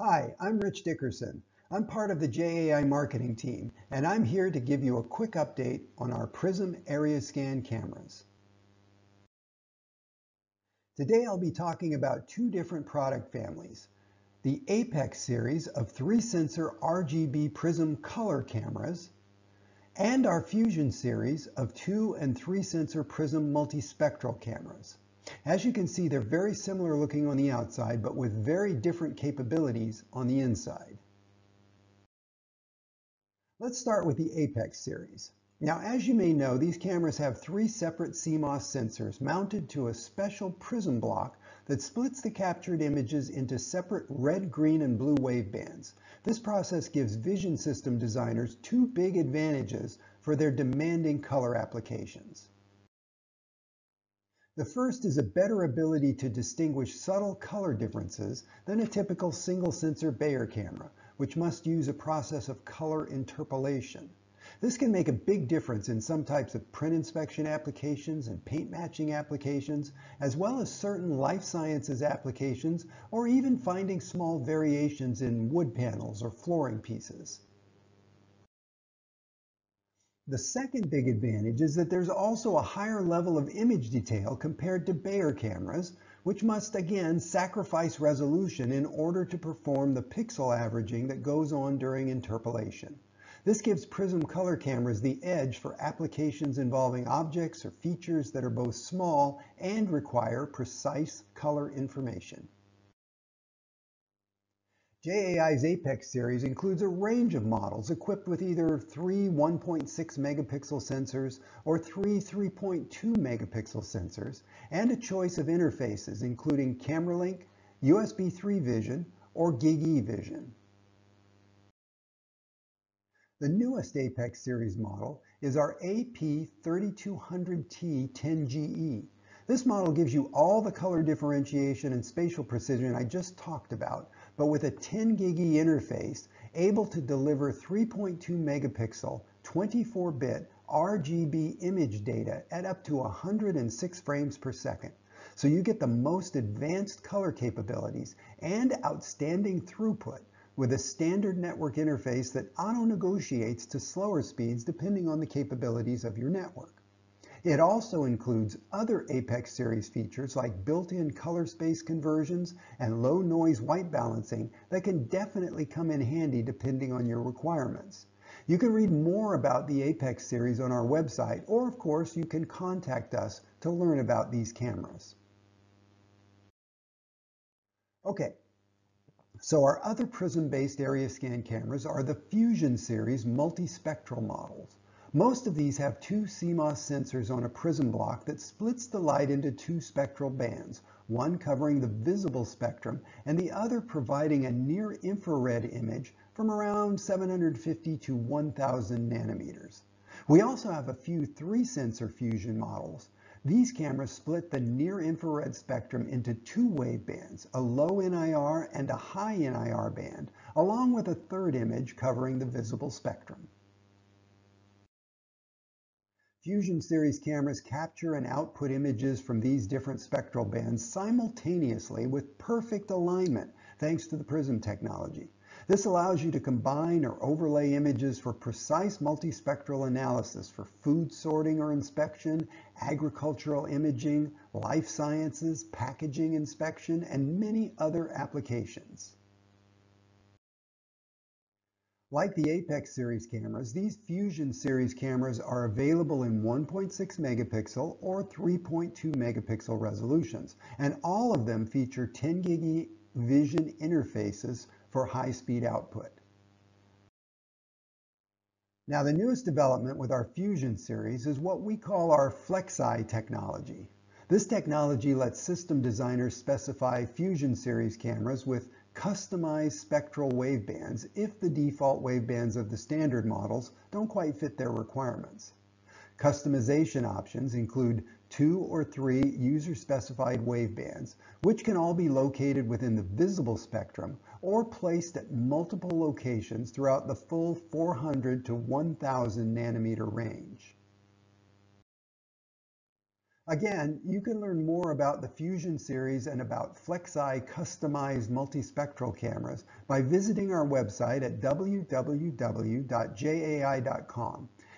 Hi, I'm Rich Dickerson. I'm part of the JAI marketing team, and I'm here to give you a quick update on our Prism Area Scan cameras. Today I'll be talking about two different product families. The Apex series of three sensor RGB Prism color cameras, and our Fusion series of two and three sensor Prism multispectral cameras. As you can see, they're very similar looking on the outside, but with very different capabilities on the inside. Let's start with the Apex series. Now, as you may know, these cameras have three separate CMOS sensors mounted to a special prism block that splits the captured images into separate red, green, and blue wavebands. This process gives vision system designers two big advantages for their demanding color applications. The first is a better ability to distinguish subtle color differences than a typical single sensor Bayer camera, which must use a process of color interpolation. This can make a big difference in some types of print inspection applications and paint matching applications, as well as certain life sciences applications, or even finding small variations in wood panels or flooring pieces. The second big advantage is that there's also a higher level of image detail compared to Bayer cameras, which must again sacrifice resolution in order to perform the pixel averaging that goes on during interpolation. This gives Prism color cameras the edge for applications involving objects or features that are both small and require precise color information. JAI's Apex series includes a range of models equipped with either three 1.6 megapixel sensors or three 3.2 megapixel sensors, and a choice of interfaces including CameraLink, USB 3 Vision, or GigE Vision. The newest Apex series model is our AP3200T 10GE. This model gives you all the color differentiation and spatial precision I just talked about, but with a 10 GigE interface able to deliver 3.2 megapixel, 24-bit RGB image data at up to 106 frames per second. So you get the most advanced color capabilities and outstanding throughput with a standard network interface that auto-negotiates to slower speeds depending on the capabilities of your network. It also includes other Apex series features like built-in color space conversions and low noise white balancing that can definitely come in handy depending on your requirements. You can read more about the Apex series on our website, or of course, you can contact us to learn about these cameras. Okay, so our other prism-based area scan cameras are the Fusion series multispectral models. Most of these have two CMOS sensors on a prism block that splits the light into two spectral bands, one covering the visible spectrum and the other providing a near-infrared image from around 750 to 1000 nanometers. We also have a few three-sensor fusion models. These cameras split the near-infrared spectrum into two wavebands, a low NIR and a high NIR band, along with a third image covering the visible spectrum. Fusion series cameras capture and output images from these different spectral bands simultaneously with perfect alignment thanks to the PRISM technology. This allows you to combine or overlay images for precise multispectral analysis for food sorting or inspection, agricultural imaging, life sciences, packaging inspection, and many other applications. Like the Apex series cameras, these Fusion series cameras are available in 1.6 megapixel or 3.2 megapixel resolutions, and all of them feature 10 gig vision interfaces for high-speed output. Now the newest development with our Fusion series is what we call our FlexEye technology. This technology lets system designers specify Fusion series cameras with customized spectral wavebands if the default wavebands of the standard models don't quite fit their requirements. Customization options include two or three user-specified wavebands, which can all be located within the visible spectrum or placed at multiple locations throughout the full 400 to 1000 nanometer range. Again, you can learn more about the Fusion series and about FlexEye customized multispectral cameras by visiting our website at www.jai.com.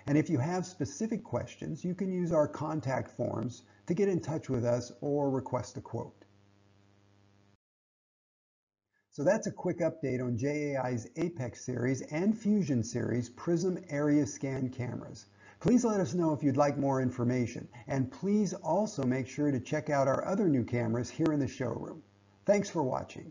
And if you have specific questions, you can use our contact forms to get in touch with us or request a quote. So that's a quick update on JAI's Apex series and Fusion series Prism Area Scan cameras. Please let us know if you'd like more information, and please also make sure to check out our other new cameras here in the showroom. Thanks for watching.